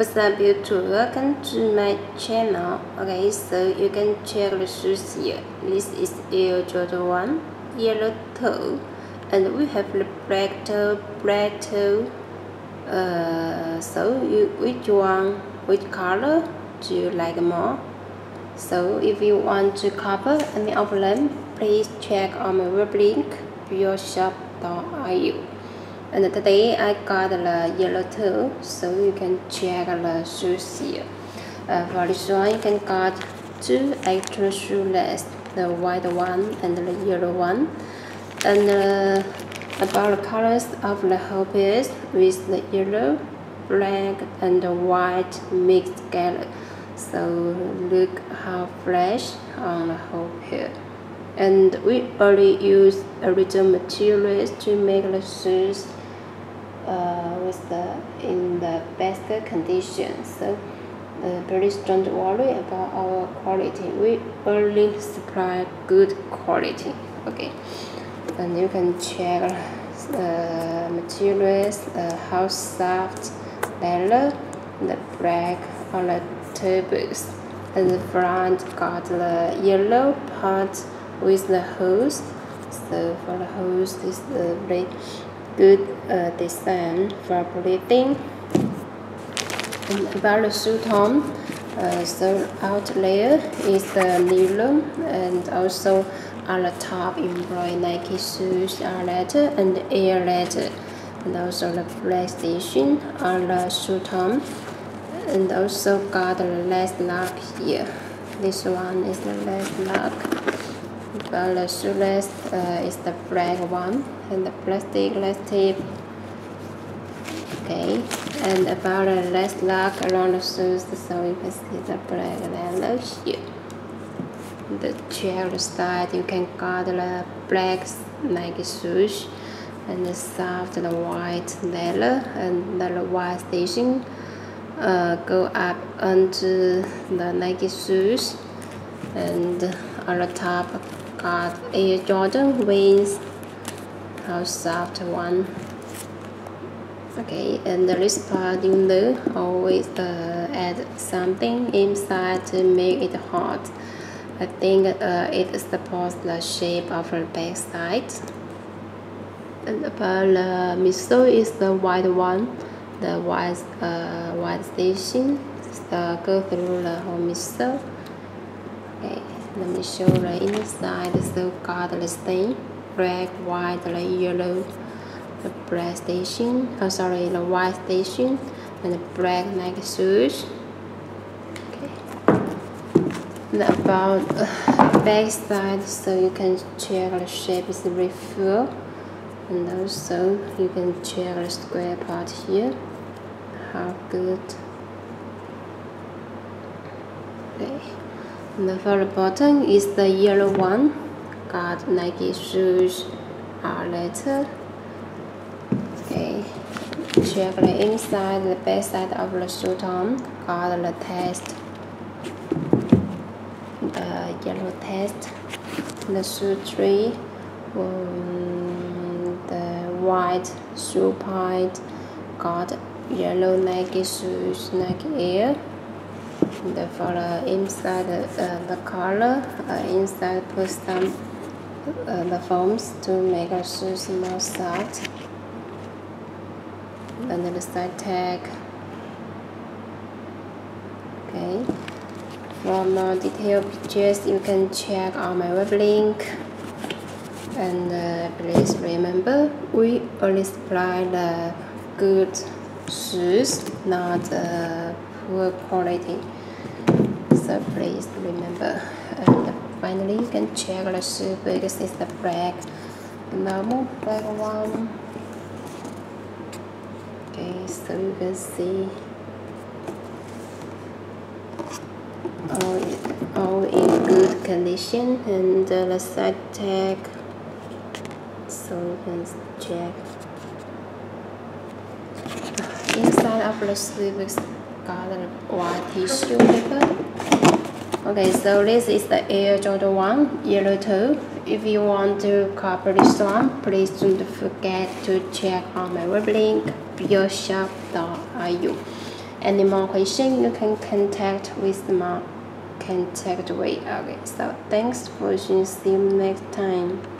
What's up YouTube? Welcome to my channel. Okay, so you can check the shoes here. This is Air Jordan 1, yellow toe. And we have the black toe, black toe. Uh, so you, which one, which color do you like more? So if you want to cover any of them, please check on my web link, beyourshop.ru and today I got the yellow toe so you can check the shoes here. Uh, for this one you can got two extra shoelaces the white one and the yellow one. And uh, about the colors of the whole piece with the yellow black and white mixed together. So look how fresh on the whole pair and we only use original materials to make the shoes uh, with the in the best condition. So uh, please don't worry about our quality. We only supply good quality. Okay, and you can check the materials, uh, how soft leather, the black on the tables, and the front got the yellow part with the hose. So for the hose, this is the very good uh, design for breathing. And about the shoe tone, uh, so out layer is the nylon and also on the top embroidered Nike swoosh are leather and air leather and also the PlayStation on the tone and also got the last lock here. This one is the last lock. But the shoelace uh, is the black one and the plastic last tip okay and about the last lock around the shoes so you can see the black leather here the chair side you can got the black Nike swoosh and the soft the white leather and the white station uh, go up onto the Nike swoosh and on the top got a Jordan wings how soft one. Okay and this part you know always uh, add something inside to make it hot. I think uh, it supports the shape of the back side and about the midsole is the white one the white uh, white station. Uh, go through the whole midsole. Okay let me show the inside so got the stain black white yellow. The black station. Oh sorry the white station. And the black Nike swoosh. Okay. And about uh, back side so you can check the shape is refill and also you can check the square part here. How good. Okay the very bottom is the yellow one. Got Nike swoosh are letter check the inside the back side of the shoe tone got the test. The yellow test. The shoe tree. Um, the white shoe point got yellow Nike swoosh Nike Air the for the inside uh, the color uh, inside put some uh, the foams to make shoes more soft and the side tag. Okay. For more detailed pictures you can check on my web link. And uh, please remember we only supply the good shoes not uh, poor quality so please remember uh, and finally you can check the shoe because it's the black normal black one. Okay so you can see. All, all in good condition and the side tag so you can check. Inside of the sleeve white tissue paper okay so this is the air jordan 1 yellow 2. if you want to copy this one please don't forget to check on my web link beyourshop.ru any more question you can contact with my contact way. Okay so thanks for watching. See you next time